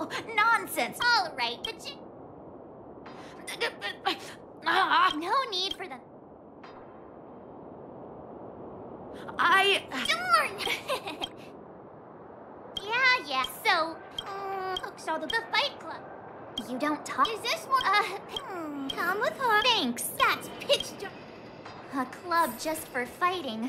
Nonsense. All right, but you... Ah. No need for the... I. Darn! yeah, yeah, so... Mm, um, saw the, the Fight Club. You don't talk... Is this one... Uh, hmm, come with her. Thanks. That's pitch... A club just for fighting.